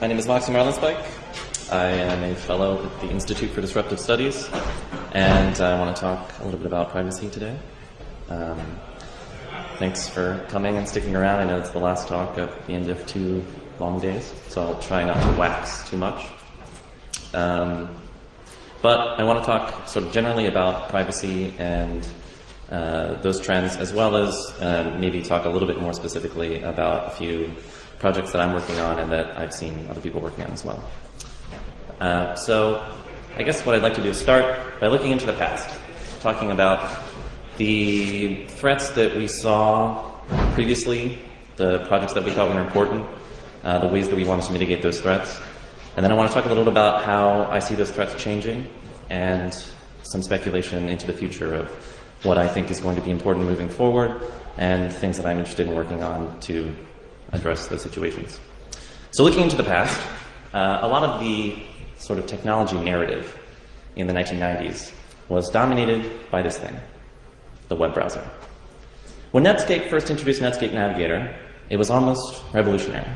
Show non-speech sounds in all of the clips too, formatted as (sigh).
My name is Moxie Marlinspike. I am a fellow at the Institute for Disruptive Studies, and I want to talk a little bit about privacy today. Um, thanks for coming and sticking around. I know it's the last talk at the end of two long days, so I'll try not to wax too much. Um, but I want to talk sort of generally about privacy and uh, those trends, as well as uh, maybe talk a little bit more specifically about a few projects that I'm working on and that I've seen other people working on as well. Uh, so I guess what I'd like to do is start by looking into the past, talking about the threats that we saw previously, the projects that we thought were important, uh, the ways that we wanted to mitigate those threats. And then I want to talk a little bit about how I see those threats changing and some speculation into the future of what I think is going to be important moving forward and things that I'm interested in working on to address those situations. So looking into the past, uh, a lot of the sort of technology narrative in the 1990s was dominated by this thing, the web browser. When Netscape first introduced Netscape Navigator, it was almost revolutionary.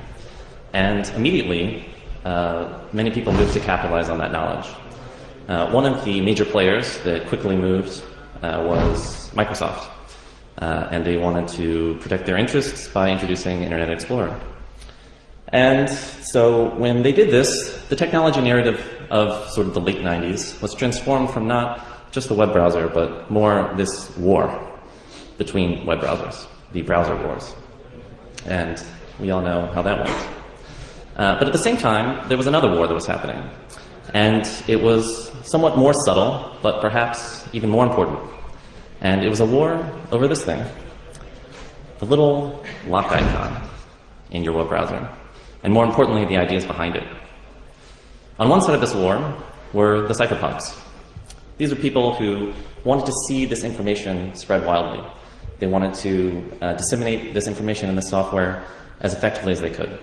And immediately, uh, many people moved to capitalize on that knowledge. Uh, one of the major players that quickly moved uh, was Microsoft. Uh, and they wanted to protect their interests by introducing Internet Explorer. And so when they did this, the technology narrative of sort of the late 90s was transformed from not just the web browser, but more this war between web browsers, the browser wars. And we all know how that went. Uh, but at the same time, there was another war that was happening. And it was somewhat more subtle, but perhaps even more important. And it was a war over this thing the little lock icon in your web browser. And more importantly, the ideas behind it. On one side of this war were the cypherpunks. These were people who wanted to see this information spread wildly. They wanted to uh, disseminate this information in the software as effectively as they could.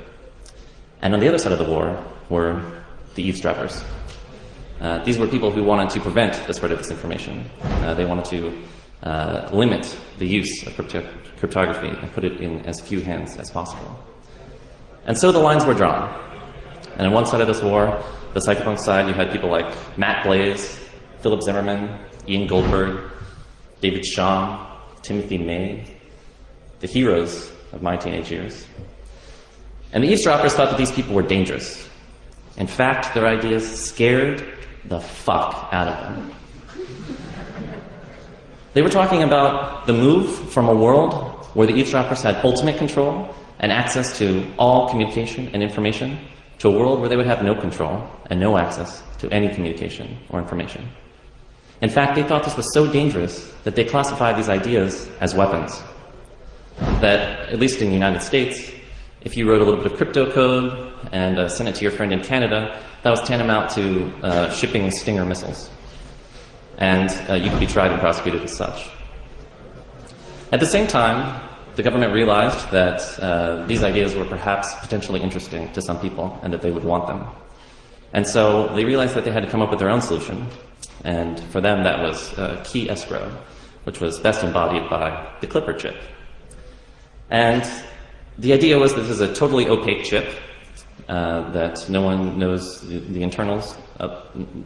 And on the other side of the war were the eavesdroppers. Uh, these were people who wanted to prevent the spread of this information. Uh, they wanted to uh, limit the use of crypto cryptography and put it in as few hands as possible. And so the lines were drawn. And on one side of this war, the cypherpunk side, you had people like Matt Blaze, Philip Zimmermann, Ian Goldberg, David Chaum, Timothy May, the heroes of my teenage years. And the eavesdroppers thought that these people were dangerous. In fact, their ideas scared the fuck out of them. They were talking about the move from a world where the eavesdroppers had ultimate control and access to all communication and information to a world where they would have no control and no access to any communication or information. In fact, they thought this was so dangerous that they classified these ideas as weapons. That, at least in the United States, if you wrote a little bit of crypto code and uh, sent it to your friend in Canada, that was tantamount to uh, shipping Stinger missiles and uh, you could be tried and prosecuted as such. At the same time, the government realized that uh, these ideas were perhaps potentially interesting to some people and that they would want them. And so they realized that they had to come up with their own solution. And for them, that was uh, key escrow, which was best embodied by the Clipper chip. And the idea was that this is a totally opaque chip uh, that no one knows the, the internals,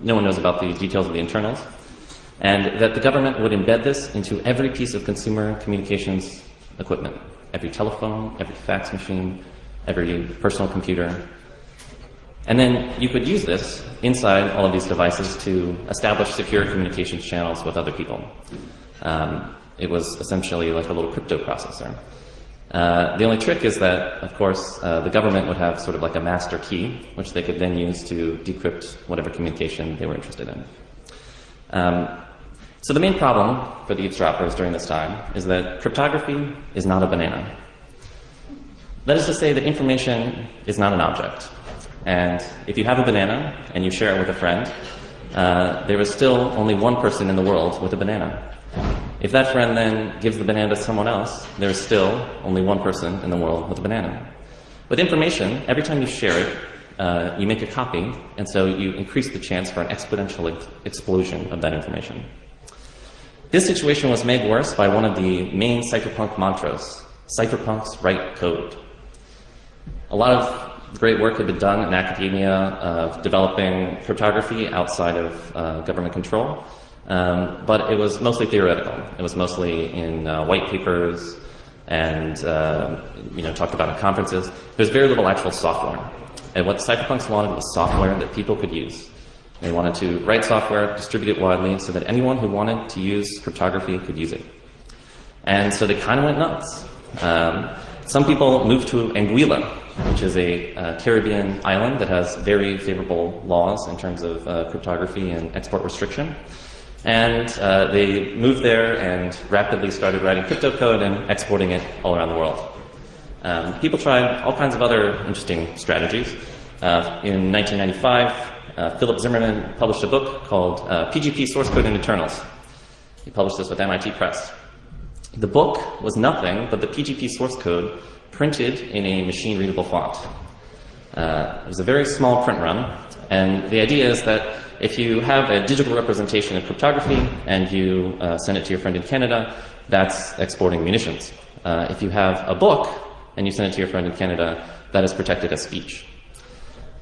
no one knows about the details of the internals and that the government would embed this into every piece of consumer communications equipment, every telephone, every fax machine, every personal computer. And then you could use this inside all of these devices to establish secure communications channels with other people. Um, it was essentially like a little crypto processor. Uh, the only trick is that, of course, uh, the government would have sort of like a master key, which they could then use to decrypt whatever communication they were interested in. Um, so the main problem for the eavesdroppers during this time is that cryptography is not a banana. That is to say that information is not an object. And if you have a banana and you share it with a friend, uh, there is still only one person in the world with a banana. If that friend then gives the banana to someone else, there is still only one person in the world with a banana. With information, every time you share it, uh, you make a copy, and so you increase the chance for an exponential ex explosion of that information. This situation was made worse by one of the main cypherpunk mantras, cypherpunks write code. A lot of great work had been done in academia of developing cryptography outside of uh, government control, um, but it was mostly theoretical. It was mostly in uh, white papers and uh, you know talked about in conferences. There's very little actual software, and what cypherpunks wanted was software that people could use. They wanted to write software, distribute it widely, so that anyone who wanted to use cryptography could use it. And so they kind of went nuts. Um, some people moved to Anguilla, which is a uh, Caribbean island that has very favorable laws in terms of uh, cryptography and export restriction. And uh, they moved there and rapidly started writing crypto code and exporting it all around the world. Um, people tried all kinds of other interesting strategies. Uh, in 1995, uh, Philip Zimmermann published a book called PGP uh, Source Code and Internals. He published this with MIT Press. The book was nothing but the PGP source code printed in a machine-readable font. Uh, it was a very small print run, and the idea is that if you have a digital representation of cryptography and you uh, send it to your friend in Canada, that's exporting munitions. Uh, if you have a book and you send it to your friend in Canada, that is protected as speech.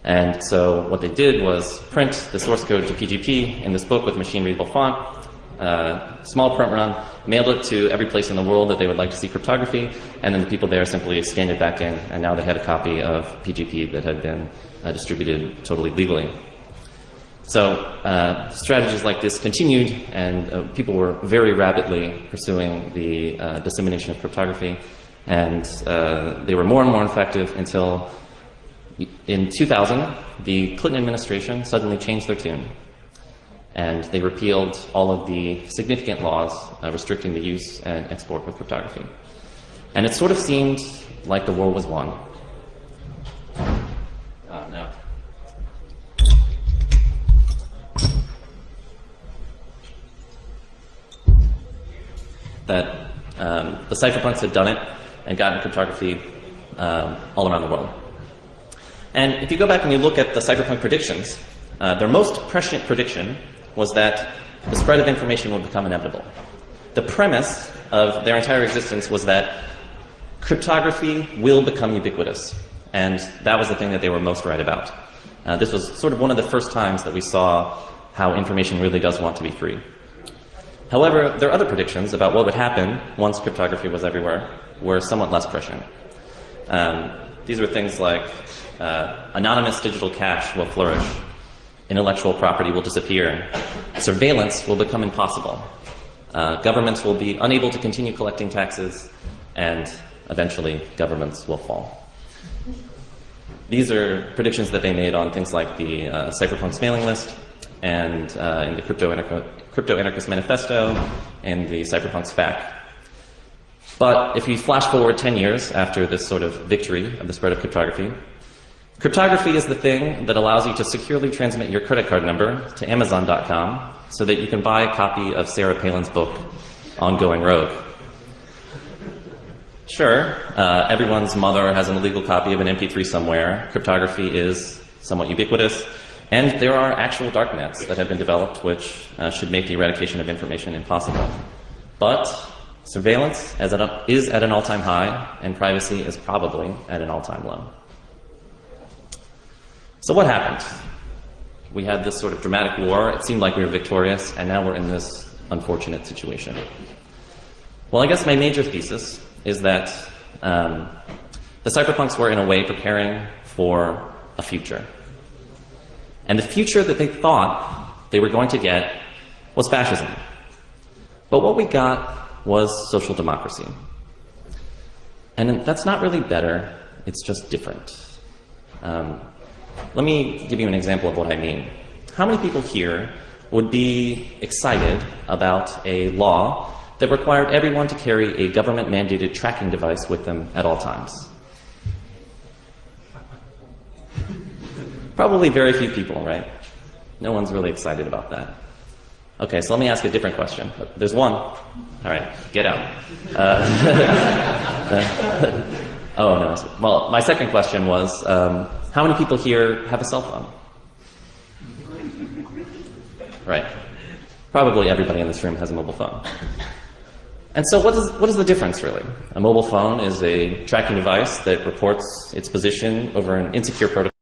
And so what they did was print the source code to PGP in this book with machine-readable font, uh, small print run, mailed it to every place in the world that they would like to see cryptography, and then the people there simply scanned it back in, and now they had a copy of PGP that had been uh, distributed totally legally. So uh, strategies like this continued, and uh, people were very rapidly pursuing the uh, dissemination of cryptography, and uh, they were more and more effective until in 2000, the Clinton administration suddenly changed their tune and they repealed all of the significant laws uh, restricting the use and export of cryptography. And it sort of seemed like the war was won. Uh, no. That um, the cypherpunks had done it and gotten cryptography um, all around the world. And if you go back and you look at the cypherpunk predictions, uh, their most prescient prediction was that the spread of information would become inevitable. The premise of their entire existence was that cryptography will become ubiquitous, and that was the thing that they were most right about. Uh, this was sort of one of the first times that we saw how information really does want to be free. However, their other predictions about what would happen once cryptography was everywhere were somewhat less prescient. Um, these were things like uh, anonymous digital cash will flourish, intellectual property will disappear, surveillance will become impossible, uh, governments will be unable to continue collecting taxes, and eventually governments will fall. These are predictions that they made on things like the uh, Cypherpunks mailing list and uh, in the Crypto, Anarcho Crypto Anarchist Manifesto and the Cypherpunks FAQ. But if you flash forward 10 years after this sort of victory of the spread of cryptography, Cryptography is the thing that allows you to securely transmit your credit card number to Amazon.com so that you can buy a copy of Sarah Palin's book, Ongoing Rogue. Sure, uh, everyone's mother has an illegal copy of an MP3 somewhere. Cryptography is somewhat ubiquitous. And there are actual darknets that have been developed which uh, should make the eradication of information impossible. But surveillance is at an all-time high, and privacy is probably at an all-time low. So what happened? We had this sort of dramatic war. It seemed like we were victorious, and now we're in this unfortunate situation. Well, I guess my major thesis is that um, the cypherpunks were, in a way, preparing for a future. And the future that they thought they were going to get was fascism. But what we got was social democracy. And that's not really better, it's just different. Um, let me give you an example of what I mean. How many people here would be excited about a law that required everyone to carry a government mandated tracking device with them at all times? Probably very few people, right? No one's really excited about that. Okay, so let me ask a different question. There's one. All right, get out. (laughs) Uh, oh, no. Well, my second question was um, how many people here have a cell phone? Right. Probably everybody in this room has a mobile phone. And so what is, what is the difference really? A mobile phone is a tracking device that reports its position over an insecure protocol.